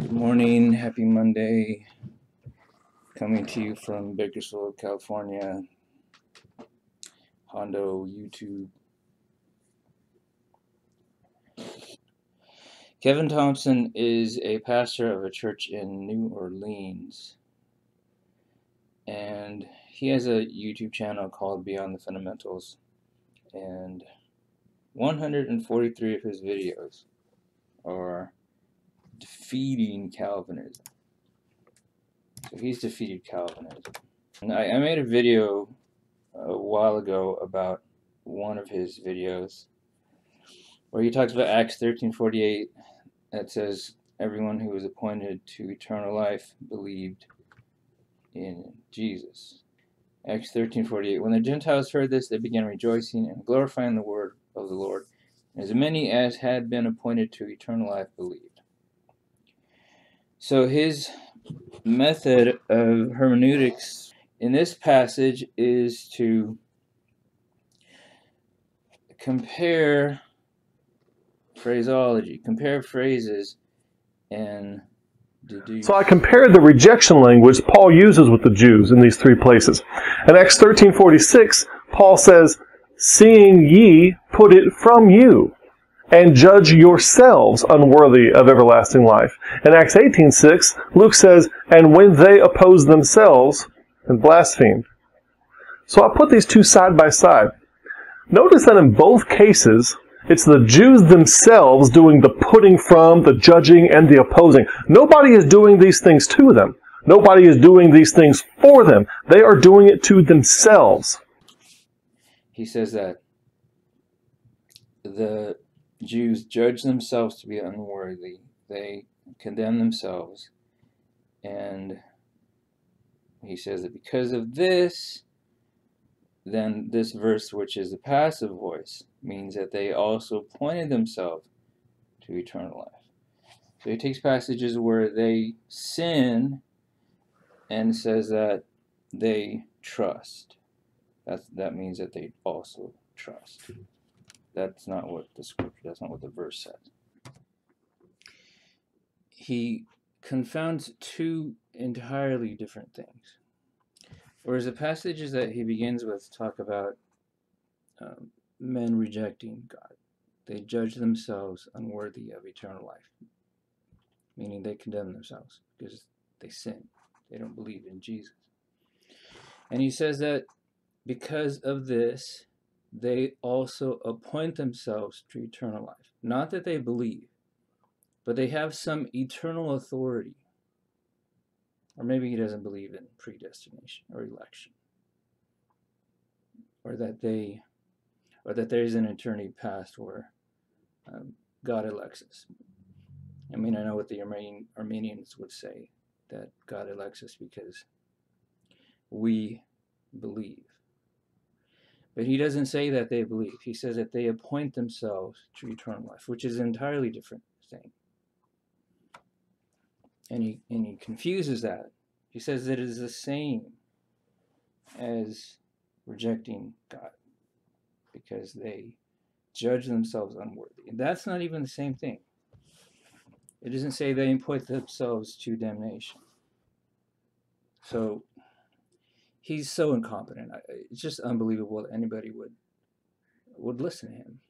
Good morning, happy Monday. Coming to you from Bakersfield, California. Hondo YouTube. Kevin Thompson is a pastor of a church in New Orleans. And he has a YouTube channel called Beyond the Fundamentals. And 143 of his videos are defeating Calvinism. So he's defeated Calvinism. And I, I made a video uh, a while ago about one of his videos where he talks about Acts 13:48 that says everyone who was appointed to eternal life believed in Jesus. Acts 13:48 When the Gentiles heard this they began rejoicing and glorifying the word of the Lord. As many as had been appointed to eternal life believed. So his method of hermeneutics in this passage is to compare phraseology, compare phrases, and. So I compared the rejection language Paul uses with the Jews in these three places. In Acts 13:46, Paul says, "Seeing ye put it from you." And judge yourselves unworthy of everlasting life. In Acts 18:6, Luke says, "And when they opposed themselves and blasphemed." So I put these two side by side. Notice that in both cases, it's the Jews themselves doing the putting from, the judging, and the opposing. Nobody is doing these things to them. Nobody is doing these things for them. They are doing it to themselves. He says that the Jews judge themselves to be unworthy. They condemn themselves. And he says that because of this, then this verse, which is the passive voice, means that they also pointed themselves to eternal life. So he takes passages where they sin and says that they trust. That's, that means that they also trust. That's not what the scripture, that's not what the verse says. He confounds two entirely different things. Whereas the passages that he begins with talk about um, men rejecting God, they judge themselves unworthy of eternal life, meaning they condemn themselves because they sin. They don't believe in Jesus. And he says that because of this, they also appoint themselves to eternal life. Not that they believe, but they have some eternal authority. Or maybe he doesn't believe in predestination or election. Or that they or that there is an eternity past where um, God elects us. I mean, I know what the Arminian, Arminians would say, that God elects us because we believe. But he doesn't say that they believe. He says that they appoint themselves to eternal life, which is an entirely different thing. And he, and he confuses that. He says that it is the same as rejecting God because they judge themselves unworthy. And that's not even the same thing. It doesn't say they appoint themselves to damnation. So he's so incompetent. It's just unbelievable that anybody would would listen to him.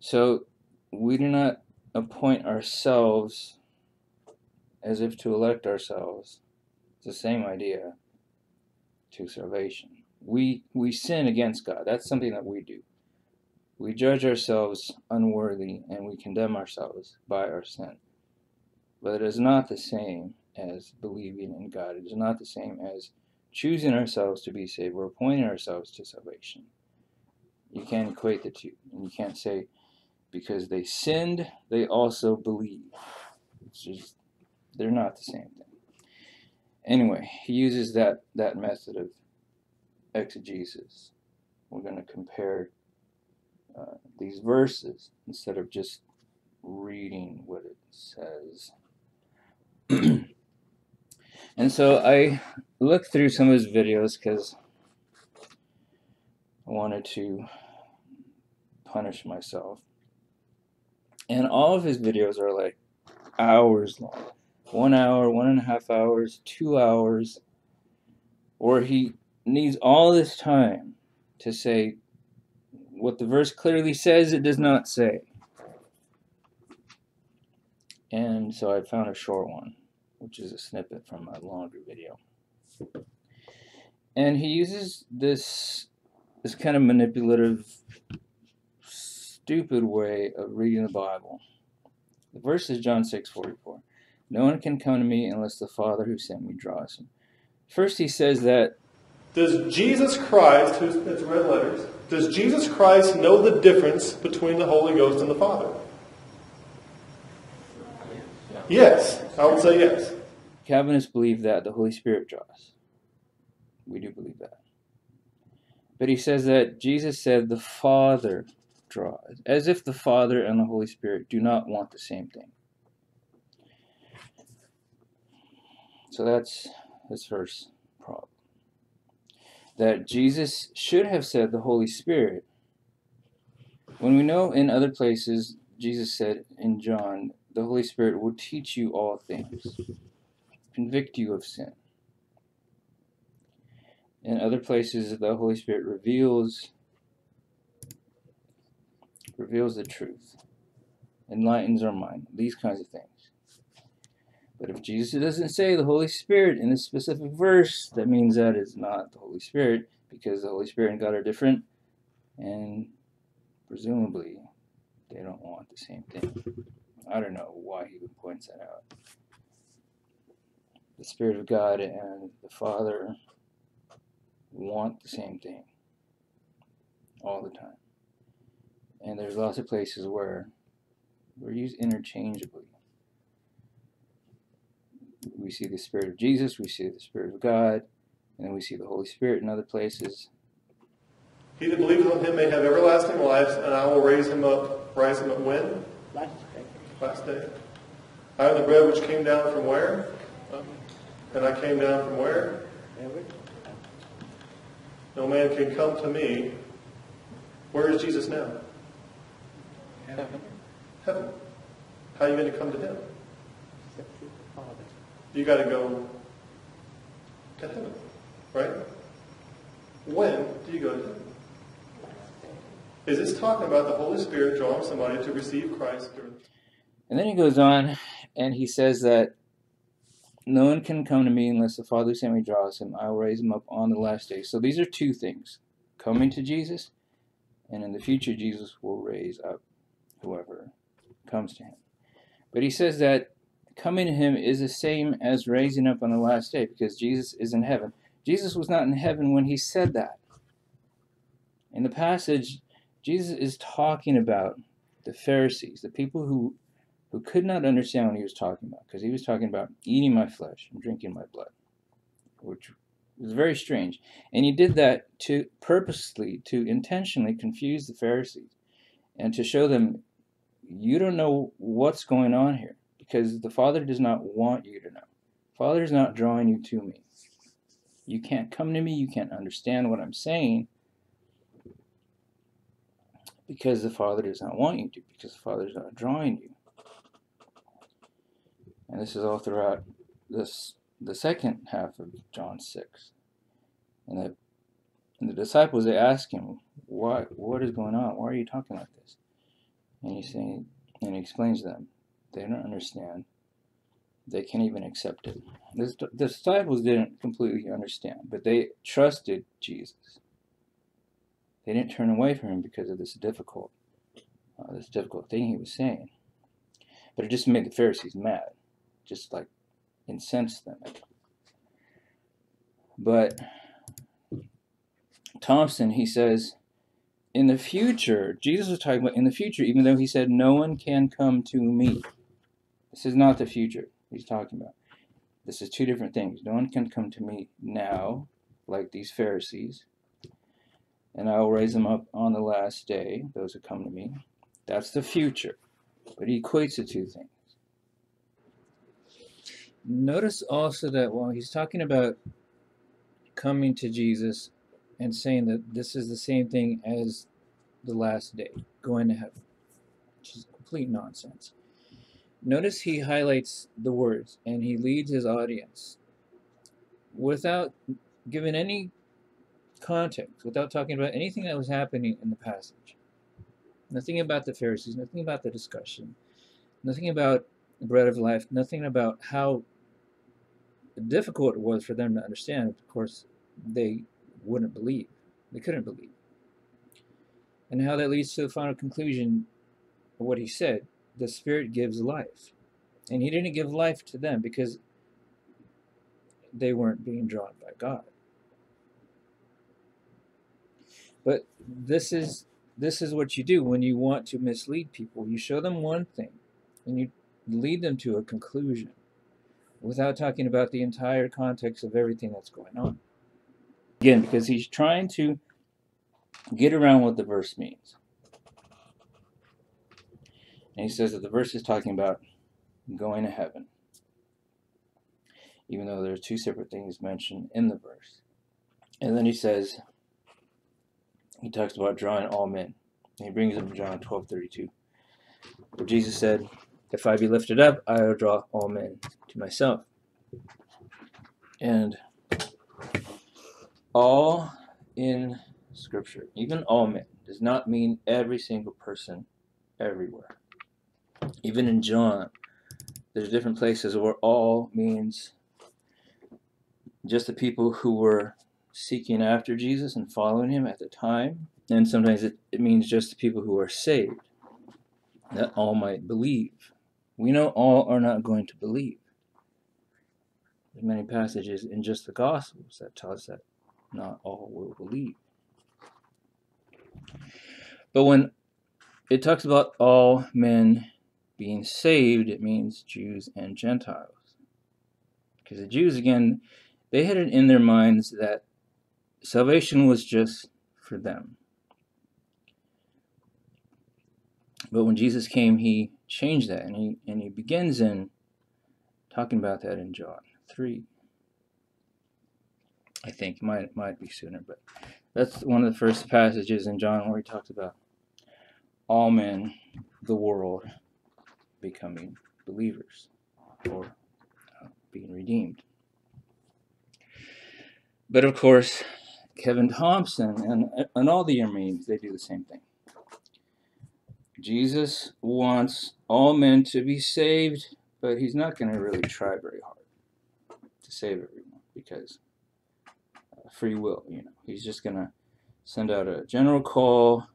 So we do not appoint ourselves as if to elect ourselves. It's the same idea to salvation. We we sin against God. That's something that we do. We judge ourselves unworthy and we condemn ourselves by our sin. But it is not the same as believing in God. It is not the same as choosing ourselves to be saved. We're appointing ourselves to salvation. You can't equate the two. And you can't say because they sinned, they also believe. It's just, they're not the same thing. Anyway, he uses that, that method of exegesis. We're going to compare uh, these verses instead of just reading what it says. And so I looked through some of his videos because I wanted to punish myself. And all of his videos are like hours long one hour, one and a half hours, two hours, or he needs all this time to say what the verse clearly says it does not say. And so I found a short one, which is a snippet from a longer video. And he uses this this kind of manipulative, stupid way of reading the Bible. The verse is John 6 44. No one can come to me unless the Father who sent me draws him. First, he says that. Does Jesus Christ, who's it's red letters, does Jesus Christ know the difference between the Holy Ghost and the Father? Yes, I would say yes. Calvinists believe that the Holy Spirit draws. We do believe that. But he says that Jesus said the Father draws, as if the Father and the Holy Spirit do not want the same thing. So that's his first problem. That Jesus should have said the Holy Spirit. When we know in other places, Jesus said in John, the Holy Spirit will teach you all things, convict you of sin. In other places, the Holy Spirit reveals reveals the truth, enlightens our mind, these kinds of things. But if Jesus doesn't say the Holy Spirit in a specific verse, that means that it's not the Holy Spirit because the Holy Spirit and God are different, and presumably they don't want the same thing. I don't know why he would point that out. The Spirit of God and the Father want the same thing all the time. And there's lots of places where we're used interchangeably we see the Spirit of Jesus, we see the Spirit of God, and then we see the Holy Spirit in other places. He that believes on him may have everlasting life, and I will raise him up. Rise him up when? Last day. Last day. I am the bread which came down from where? And I came down from where? No man can come to me. Where is Jesus now? Heaven. Heaven. How are you going to come to him? You got to go to heaven, right? When do you go to heaven? Is this talking about the Holy Spirit drawing somebody to receive Christ? And then he goes on and he says that no one can come to me unless the Father sent me draws him. I will raise him up on the last day. So these are two things coming to Jesus, and in the future, Jesus will raise up whoever comes to him. But he says that coming to him is the same as raising up on the last day because Jesus is in heaven. Jesus was not in heaven when he said that. In the passage, Jesus is talking about the Pharisees, the people who who could not understand what he was talking about because he was talking about eating my flesh and drinking my blood, which was very strange. And he did that to purposely, to intentionally confuse the Pharisees and to show them you don't know what's going on here because the Father does not want you to know. Father is not drawing you to me. You can't come to me, you can't understand what I'm saying because the Father does not want you to, because the Father is not drawing you. And this is all throughout this the second half of John 6. And the, and the disciples, they ask him, what, what is going on? Why are you talking like this? And he's saying, and he explains to them, they don't understand. They can't even accept it. The, the disciples didn't completely understand, but they trusted Jesus. They didn't turn away from him because of this difficult, uh, this difficult thing he was saying. But it just made the Pharisees mad, just like incense them. But Thompson, he says, in the future, Jesus was talking about in the future, even though he said, No one can come to me. This is not the future he's talking about. This is two different things. No one can come to me now, like these Pharisees, and I will raise them up on the last day, those who come to me. That's the future. But he equates the two things. Notice also that while he's talking about coming to Jesus and saying that this is the same thing as the last day, going to heaven, which is complete nonsense. Notice he highlights the words and he leads his audience without giving any context, without talking about anything that was happening in the passage. Nothing about the Pharisees, nothing about the discussion, nothing about the bread of life, nothing about how difficult it was for them to understand. Of course, they wouldn't believe. They couldn't believe. And how that leads to the final conclusion of what he said the Spirit gives life. And he didn't give life to them because they weren't being drawn by God. But this is this is what you do when you want to mislead people. You show them one thing and you lead them to a conclusion without talking about the entire context of everything that's going on. Again, because he's trying to get around what the verse means. And he says that the verse is talking about going to heaven, even though there are two separate things mentioned in the verse. And then he says, he talks about drawing all men. And he brings up John 12 32, where Jesus said, If I be lifted up, I will draw all men to myself. And all in Scripture, even all men, does not mean every single person everywhere. Even in John, there's different places where all means just the people who were seeking after Jesus and following him at the time. And sometimes it, it means just the people who are saved, that all might believe. We know all are not going to believe. There's many passages in just the Gospels that tell us that not all will believe. But when it talks about all men being saved, it means Jews and Gentiles. Because the Jews, again, they had it in their minds that salvation was just for them. But when Jesus came, he changed that, and he and he begins in talking about that in John three. I think might might be sooner, but that's one of the first passages in John where he talks about all men, the world, becoming believers or uh, being redeemed. But of course, Kevin Thompson and, and all the Arminians, they do the same thing. Jesus wants all men to be saved, but he's not going to really try very hard to save everyone because uh, free will, you know. He's just going to send out a general call,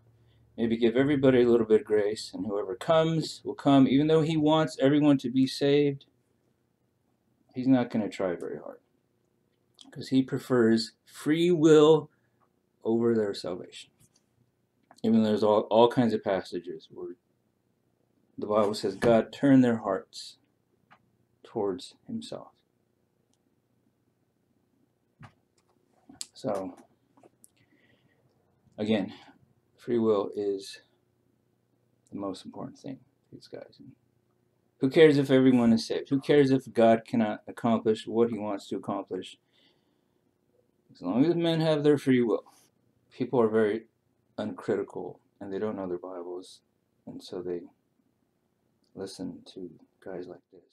maybe give everybody a little bit of grace, and whoever comes will come. Even though he wants everyone to be saved, he's not going to try very hard because he prefers free will over their salvation. Even though there's all, all kinds of passages where the Bible says God turned their hearts towards himself. So, again, free will is the most important thing these guys. Who cares if everyone is saved? Who cares if God cannot accomplish what he wants to accomplish? As long as men have their free will. People are very uncritical and they don't know their Bibles, and so they listen to guys like this.